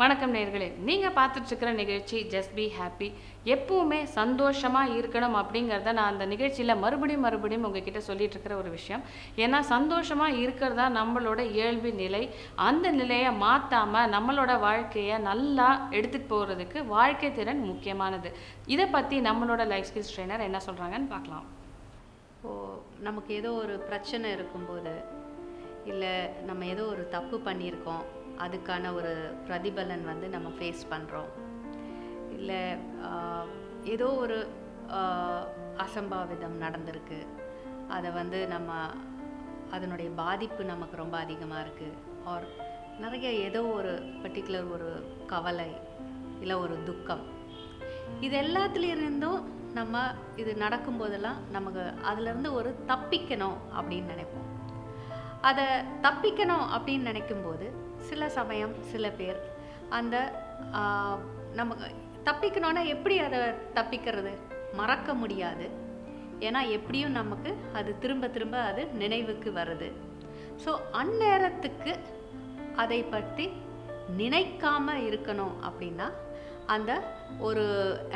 வணக்கம் நேர்களே. நீங்கள் பார்த்துட்ருக்கிற நிகழ்ச்சி ஜஸ்ட் பி ஹாப்பி எப்பவுமே சந்தோஷமாக இருக்கணும் அப்படிங்கிறத நான் அந்த நிகழ்ச்சியில் மறுபடியும் மறுபடியும் உங்ககிட்ட சொல்லிட்டு இருக்கிற ஒரு விஷயம். ஏன்னா சந்தோஷமாக இருக்கிறதா நம்மளோட இயல்பு நிலை. அந்த நிலையை மாற்றாமல் நம்மளோட வாழ்க்கையை நல்லா எடுத்துகிட்டு போகிறதுக்கு வாழ்க்கை திறன் முக்கியமானது. இதை பற்றி நம்மளோட லைஃப் ஸ்கில்ஸ் ட்ரைனர் என்ன சொல்கிறாங்கன்னு பார்க்கலாம். இப்போது நமக்கு ஏதோ ஒரு பிரச்சனை இருக்கும்போது இல்லை நம்ம ஏதோ ஒரு தப்பு பண்ணியிருக்கோம் அதுக்கான ஒரு பிரதிபலன் வந்து நம்ம ஃபேஸ் பண்ணுறோம் இல்லை ஏதோ ஒரு அசம்பாவிதம் நடந்திருக்கு. அதை வந்து நம்ம அதனுடைய பாதிப்பு நமக்கு ரொம்ப அதிகமாக இருக்குது ஆர் நிறைய ஏதோ ஒரு பர்டிகுலர் ஒரு கவலை இல்லை ஒரு துக்கம். இது எல்லாத்துலேருந்தும் நம்ம இது நடக்கும்போதெல்லாம் நமக்கு அதுலேருந்து ஒரு தப்பிக்கணும் அப்படின்னு நினைப்போம். அதை தப்பிக்கணும் அப்படின்னு நினைக்கும்போது சில சமயம் சில பேர் அந்த நமக்கு தப்பிக்கணும்னா எப்படி அதை தப்பிக்கிறது? மறக்க முடியாது. ஏன்னா எப்படியும் நமக்கு அது திரும்ப திரும்ப அது நினைவுக்கு வருது. ஸோ அந்நேரத்துக்கு அதை பற்றி நினைக்காம இருக்கணும் அப்படின்னா அந்த ஒரு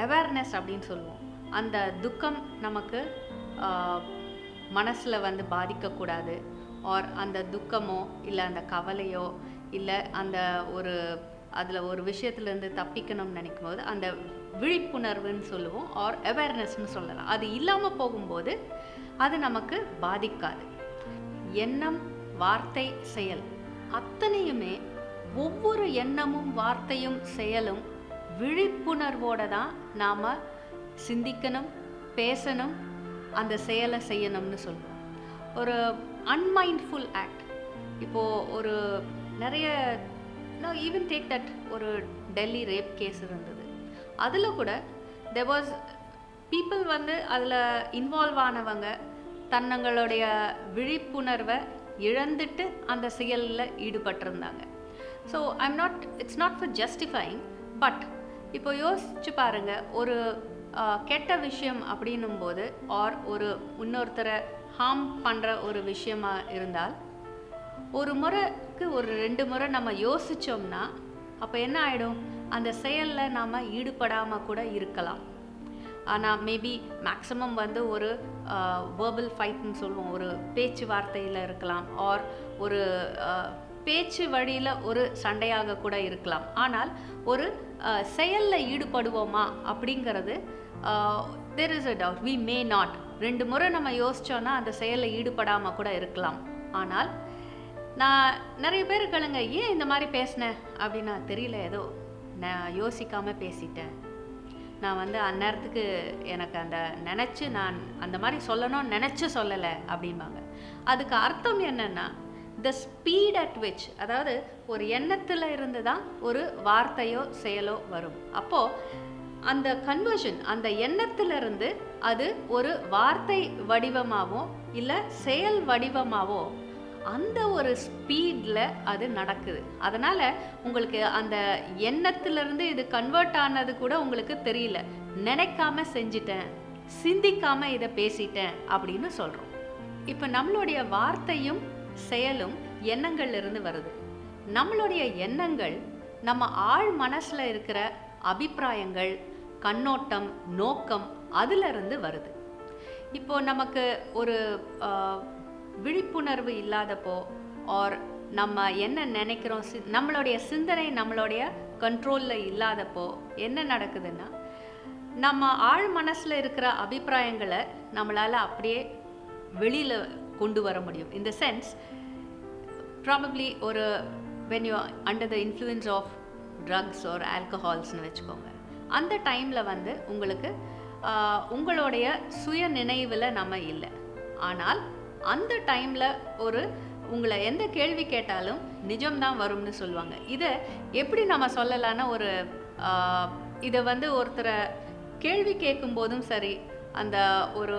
அவேர்னஸ் அப்படின்னு சொல்லுவோம். அந்த துக்கம் நமக்கு மனசில் வந்து பாதிக்கக்கூடாது. ஆர் அந்த துக்கமோ இல்லை அந்த கவலையோ இல்லை அந்த ஒரு அதில் ஒரு விஷயத்துலேருந்து தப்பிக்கணும்னு நினைக்கும் போது அந்த விழிப்புணர்வுன்னு சொல்லுவோம் ஆர் அவேர்னஸ்னு சொல்லலாம். அது இல்லாமல் போகும்போது அது நமக்கு பாதிக்காது. எண்ணம் வார்த்தை செயல். அத்தனையுமே ஒவ்வொரு எண்ணமும் வார்த்தையும் செயலும் விழிப்புணர்வோடு தான் நாம் சிந்திக்கணும் பேசணும் அந்த செயலை செய்யணும்னு சொல்லுவோம் ஒரு அன்மைண்ட்ஃபுல் ஆக்ட் இப்போது ஒரு நிறைய ஈவன் டேக் தட் ஒரு டெல்லி ரேப் கேஸ் இருந்தது. அதில் கூட தெர் வாஸ் பீப்புள் வந்து அதில் இன்வால்வ் ஆனவங்க தன்னங்களுடைய விழிப்புணர்வை இழந்துட்டு அந்த செயலில் ஈடுபட்டிருந்தாங்க. So I'm not it's not for justifying but இப்போ யோசிச்சு பாருங்க ஒரு கெட்ட விஷயம் அப்படின்னும் போது ஆர் ஒரு இன்னொருத்தரை ஹார்ம் பண்ணுற ஒரு விஷயமாக இருந்தால் ஒரு முறை முறைக்கு ஒரு ரெண்டு முறை நம்ம யோசிச்சோம்னா அப்போ என்ன ஆகிடும் அந்த செயலில் நாம் ஈடுபடாமல் கூட இருக்கலாம். ஆனால் மேபி மேக்ஸிமம் வந்து ஒரு வேர்பல் ஃபைட்னு சொல்லுவோம். ஒரு பேச்சுவார்த்தையில் இருக்கலாம். ஆர் ஒரு பேச்சு வழியில் ஒரு சண்டையாக கூட இருக்கலாம். ஆனால் ஒரு செயலில் ஈடுபடுவோமா அப்படிங்கிறது there is a doubt we may not ரெண்டு முறை நம்ம யோசிச்சோன்னா அந்த செயலில் ஈடுபடாமல் கூட இருக்கலாம். ஆனால் நான் நிறைய பேர் கேளுங்க ஏன் இந்த மாதிரி பேசினேன் அப்படின்னா தெரியல ஏதோ நான் யோசிக்காமல் பேசிட்டேன். நான் வந்து அந்நேரத்துக்கு எனக்கு அந்த நினச்சி நான் அந்த மாதிரி சொல்லணும்னு நினச்சி சொல்லலை அப்படிம்பாங்க. அதுக்கு அர்த்தம் என்னென்னா த ஸ்பீட் அட் விச் அதாவது ஒரு எண்ணத்தில் இருந்து தான் ஒரு வார்த்தையோ செயலோ வரும். அப்போது அந்த கன்வர்ஷன் அந்த எண்ணத்திலிருந்து அது ஒரு வார்த்தை வடிவமாகவோ இல்லை செயல் வடிவமாகவோ அந்த ஒரு ஸ்பீடில் அது நடக்குது. அதனால் உங்களுக்கு அந்த எண்ணத்துலேருந்து இது கன்வெர்ட் ஆனது கூட உங்களுக்கு தெரியல. நினைக்காம செஞ்சிட்டேன் சிந்திக்காம இதை பேசிட்டேன் அப்படின்னு சொல்கிறோம் இப்போ நம்மளுடைய வார்த்தையும் செயலும் எண்ணங்கள்லேருந்து வருது. நம்மளுடைய எண்ணங்கள் நம்ம ஆழ் மனசில் இருக்கிற அபிப்பிராயங்கள் கண்ணோட்டம் நோக்கம் அதிலிருந்து வருது. இப்போ நமக்கு ஒரு விழிப்புணர்வு இல்லாதப்போ ஆர் நம்ம என்ன நினைக்கிறோம் சி- நம்மளுடைய சிந்தனை நம்மளுடைய கண்ட்ரோலில் இல்லாதப்போ என்ன நடக்குதுன்னா நம்ம ஆழ் மனசில் இருக்கிற அபிப்பிராயங்களை நம்மளால் அப்படியே வெளியில் கொண்டு வர முடியும். இந்த சென்ஸ் ப்ராபப்ளி ஒரு when you under the influence of drugs ஒரு ஆல்கஹால்ஸ்னு வச்சுக்கோங்க. அந்த டைமில் வந்து உங்களுக்கு உங்களுடைய சுய நினைவில் நம்ம இல்லை. ஆனால் அந்த டைமில் ஒரு உங்களை எந்த கேள்வி கேட்டாலும் நிஜம்தான் வரும்னு சொல்லுவாங்க. இதை எப்படி நம்ம சொல்லலான்னா ஒரு இதை வந்து ஒருத்தரை கேள்வி கேட்கும் போதும் சரி அந்த ஒரு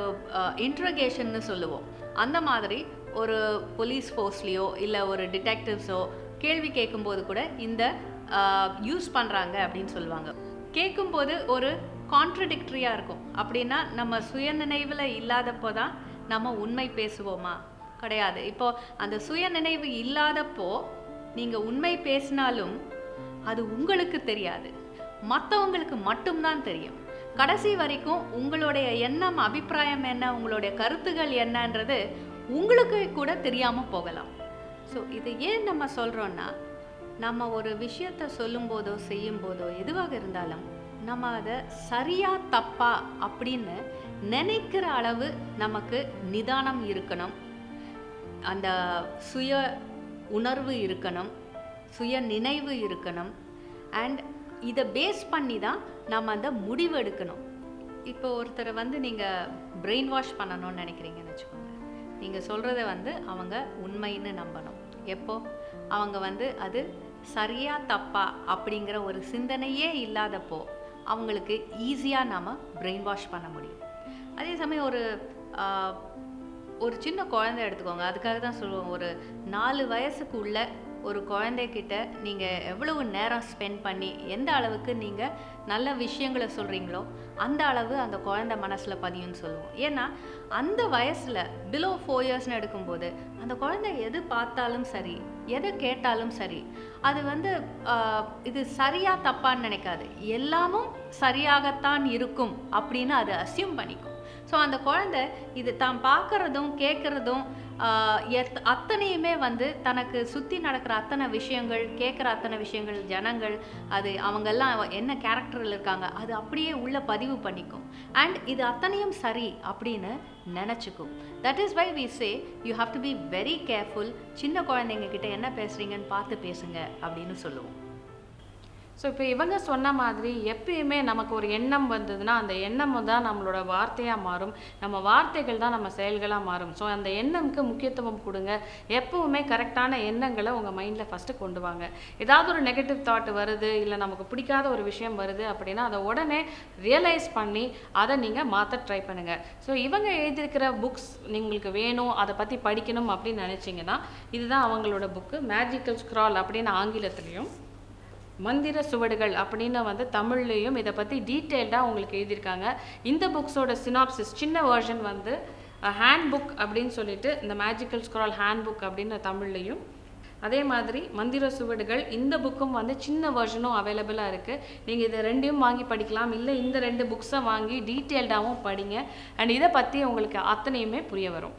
இன்ட்ரகேஷன்னு சொல்லுவோம். அந்த மாதிரி ஒரு போலீஸ் ஃபோர்ஸ்லேயோ இல்லை ஒரு டிடெக்டிவ்ஸோ கேள்வி கேட்கும்போது கூட இந்த யூஸ் பண்ணுறாங்க அப்படின்னு சொல்லுவாங்க. கேட்கும்போது ஒரு கான்ட்ரடிக்டரியாக இருக்கும். அப்படின்னா நம்ம சுயநினைவில் இல்லாதப்போ தான் நம்ம உண்மை பேசுவோமா? கிடையாது. இப்போ அந்த சுய நினைவு இல்லாதப்போ நீங்கள் உண்மை பேசினாலும் அது உங்களுக்கு தெரியாது. மற்றவங்களுக்கு மட்டும்தான் தெரியும். கடைசி வரைக்கும் உங்களுடைய எண்ணம் அபிப்பிராயம் என்ன உங்களுடைய கருத்துகள் என்னன்றது உங்களுக்கு கூட தெரியாமல் போகலாம். ஸோ இது ஏன் நம்ம சொல்கிறோன்னா நம்ம ஒரு விஷயத்தை சொல்லும்போதோ செய்யும்போதோ எதுவாக இருந்தாலும் நம்ம அதை சரியா தப்பா அப்படின்னு நினைக்கிற அளவு நமக்கு நிதானம் இருக்கணும். அந்த சுய உணர்வு இருக்கணும். சுய நினைவு இருக்கணும். அண்ட் இதை பேஸ் பண்ணி தான் நம்ம அந்த முடிவு எடுக்கணும். இப்போ ஒருத்தரை வந்து நீங்கள் பிரெயின் வாஷ் பண்ணணும்னு நினைக்கிறீங்கன்னு வச்சுக்கோங்க. நீங்கள் சொல்கிறத வந்து அவங்க உண்மைன்னு நம்பணும். எப்போ? அவங்க வந்து அது சரியா தப்பா அப்படிங்கிற ஒரு சிந்தனையே இல்லாதப்போ. அவங்களுக்கு ஈஸியாக நாம் பிரெயின் வாஷ் பண்ண முடியும். அதே சமயம் ஒரு ஒரு சின்ன குழந்தை எடுத்துக்கோங்க. அதுக்காக தான் சொல்லுவோம். ஒரு நாலு வயசுக்கு உள்ள ஒரு குழந்தைக்கிட்ட நீங்கள் எவ்வளவு நேரம் ஸ்பெண்ட் பண்ணி எந்த அளவுக்கு நீங்கள் நல்ல விஷயங்களை சொல்கிறீங்களோ அந்த அளவு அந்த குழந்தை மனசில் பதியும்னு சொல்லுவோம். ஏன்னா அந்த வயசில் பிலோ ஃபோர் இயர்ஸ்னு எடுக்கும்போது அந்த குழந்தை எது பார்த்தாலும் சரி எதை கேட்டாலும் சரி அது வந்து இது சரியாக தப்பான்னு நினைக்காது. எல்லாமும் சரியாகத்தான் இருக்கும் அப்படின்னு அது அசியூம் பண்ணிக்கும். ஸோ அந்த குழந்தை இது தான் பார்க்குறதும் கேட்குறதும் எத் அத்தனையுமே வந்து தனக்கு சுற்றி நடக்கிற அத்தனை விஷயங்கள் கேட்குற அத்தனை விஷயங்கள் ஜனங்கள் அது அவங்கெல்லாம் என்ன கேரக்டரில் இருக்காங்க அது அப்படியே உள்ள பதிவு பண்ணிக்கும். அண்ட் இது அத்தனையும் சரி அப்படின்னு நினச்சிக்கும். That is why we say you have to be very careful சின்ன குழந்தைங்க கிட்ட என்ன பேசுறீங்கன்னு பார்த்து பேசுங்க அப்படின்னு சொல்லுவோம். ஸோ இப்போ இவங்க சொன்ன மாதிரி எப்பயுமே நமக்கு ஒரு எண்ணம் வந்ததுன்னா அந்த எண்ணம் தான் நம்மளோட வார்த்தையாக மாறும். நம்ம வார்த்தைகள் தான் நம்ம செயல்களாக மாறும். ஸோ அந்த எண்ணம்க்கு முக்கியத்துவம் கொடுங்க. எப்பவுமே கரெக்டான எண்ணங்களை உங்கள் மைண்டில் ஃபஸ்ட்டு கொண்டு வாங்க. ஏதாவது ஒரு நெகட்டிவ் தாட் வருது இல்லை நமக்கு பிடிக்காத ஒரு விஷயம் வருது அப்படின்னா அதை உடனே ரியலைஸ் பண்ணி அதை நீங்கள் மாற்ற ட்ரை பண்ணுங்கள் ஸோ இவங்க எழுதியிருக்கிற புக்ஸ் உங்களுக்கு வேணும் அதை பற்றி படிக்கணும் அப்படின்னு நினச்சிங்கன்னா இதுதான் அவங்களோட புக்கு மேஜிக்கல் ஸ்க்ரால் அப்படின்னு ஆங்கிலத்துலேயும் மந்திர சுவடுகள் அப்படின்னு வந்து தமிழ்லையும் இதை பற்றி டீட்டெயில்டாக உங்களுக்கு எழுதியிருக்காங்க. இந்த புக்ஸோட சினாப்சிஸ் சின்ன வெர்ஷன் வந்து ஹேண்ட் புக் அப்படின்னு சொல்லிட்டு இந்த மேஜிக்கல் ஸ்க்ரால் ஹேண்ட் புக் அப்படின்னு தமிழ்லையும். அதே மாதிரி மந்திர சுவடுகள் இந்த புக்கும் வந்து சின்ன வெர்ஷனும் அவைலபிளாக இருக்குது நீங்கள் இதை ரெண்டையும் வாங்கி படிக்கலாம். இல்லை இந்த ரெண்டு புக்ஸை வாங்கி டீட்டெயில்டாகவும் படிங்க. அண்ட் இதை பற்றி உங்களுக்கு அத்தனையுமே புரிய வரும்.